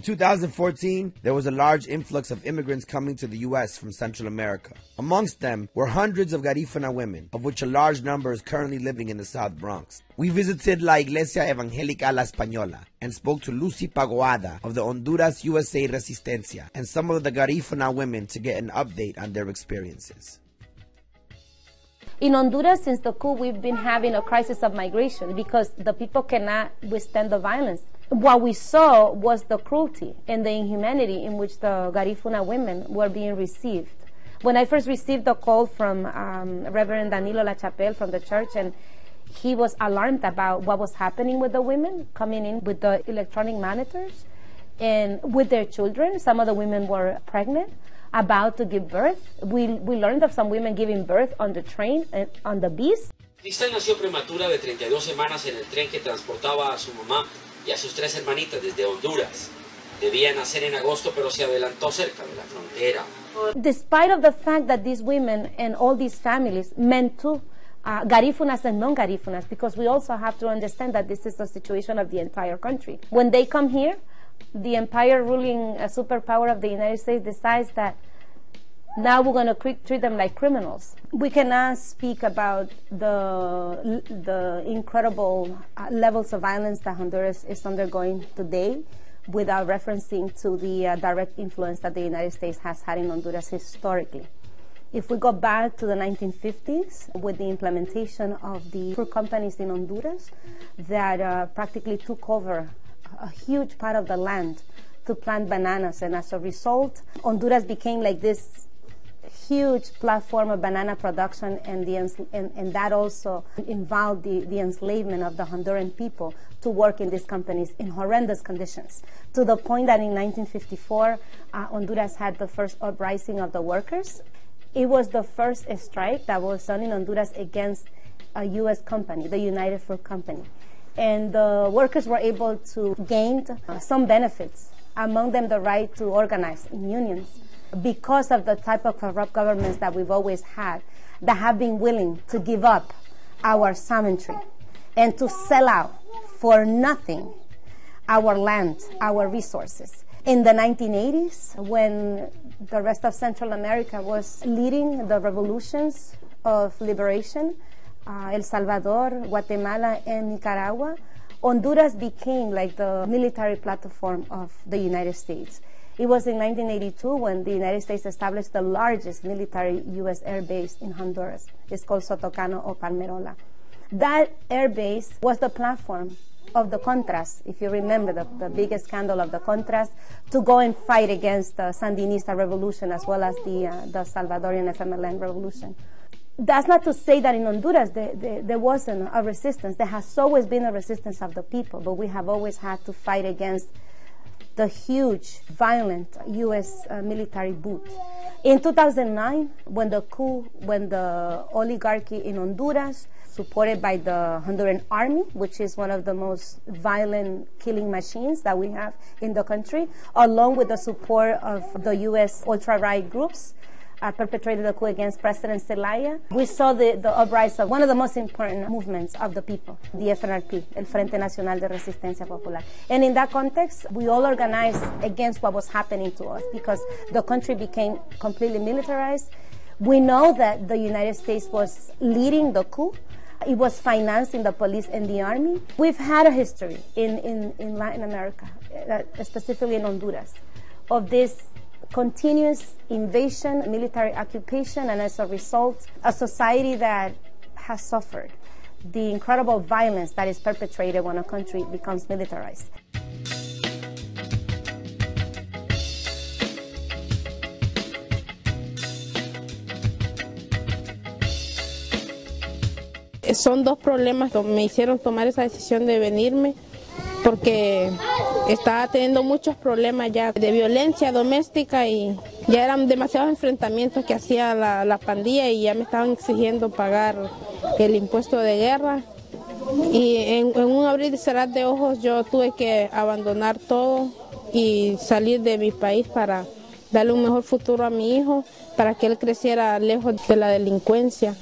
2014, there was a large influx of immigrants coming to the U.S. from Central America. Amongst them were hundreds of Garifuna women, of which a large number is currently living in the South Bronx. We visited La Iglesia Evangélica La Española and spoke to Lucy Pagoada of the Honduras USA Resistencia and some of the Garifuna women to get an update on their experiences. In Honduras, since the coup, we've been having a crisis of migration because the people cannot withstand the violence. What we saw was the cruelty and the inhumanity in which the Garifuna women were being received. When I first received the call from um, Reverend Danilo Lachapelle from the church, and he was alarmed about what was happening with the women coming in with the electronic monitors and with their children. Some of the women were pregnant about to give birth. We, we learned of some women giving birth on the train, and on the beast. Cristal nació prematura de 32 semanas en el tren que transportaba a su mamá y a sus tres hermanitas desde Honduras. Debía nacer en agosto, pero se adelantó cerca de la frontera. Despite of the fact that these women and all these families meant to uh, Garifunas and non-Garifunas, because we also have to understand that this is the situation of the entire country. When they come here, the empire ruling uh, superpower of the United States decides that now we're going to treat them like criminals. We cannot speak about the, the incredible uh, levels of violence that Honduras is undergoing today without referencing to the uh, direct influence that the United States has had in Honduras historically. If we go back to the 1950s with the implementation of the fruit companies in Honduras that uh, practically took over a huge part of the land to plant bananas, and as a result, Honduras became like this huge platform of banana production, and, the, and, and that also involved the, the enslavement of the Honduran people to work in these companies in horrendous conditions, to the point that in 1954, uh, Honduras had the first uprising of the workers. It was the first strike that was done in Honduras against a U.S. company, the United Fruit Company and the workers were able to gain uh, some benefits, among them the right to organize in unions, because of the type of corrupt governments that we've always had that have been willing to give up our sovereignty and to sell out for nothing our land, our resources. In the 1980s, when the rest of Central America was leading the revolutions of liberation, uh, El Salvador, Guatemala, and Nicaragua, Honduras became like the military platform of the United States. It was in 1982 when the United States established the largest military U.S. air base in Honduras. It's called Soto Cano or Palmerola. That air base was the platform of the Contras, if you remember the, the biggest scandal of the Contras, to go and fight against the Sandinista revolution as well as the, uh, the Salvadorian FMLN revolution that's not to say that in Honduras there, there, there, wasn't a resistance. There has always been a resistance of the people, but we have always had to fight against the huge, violent U.S. Uh, military boot. In 2009, when the coup, when the oligarchy in Honduras, supported by the Honduran army, which is one of the most violent killing machines that we have in the country, along with the support of the U.S. ultra-right groups, uh, perpetrated a coup against President Zelaya. We saw the, the uprising of one of the most important movements of the people, the FNRP, El Frente Nacional de Resistencia Popular. And in that context, we all organized against what was happening to us because the country became completely militarized. We know that the United States was leading the coup. It was financing the police and the army. We've had a history in, in, in Latin America, uh, specifically in Honduras, of this continuous invasion, military occupation, and as a result, a society that has suffered the incredible violence that is perpetrated when a country becomes militarized. Son dos problemas que me hicieron tomar esa decisión de venirme porque estaba teniendo muchos problemas ya de violencia doméstica y ya eran demasiados enfrentamientos que hacía la, pandilla y ya me estaban exigiendo pagar el impuesto de guerra. Y en, en un abrir y cerrar de ojos yo tuve que abandonar todo y salir de mi país para darle un mejor futuro a mi hijo, para que él creciera lejos de la delincuencia.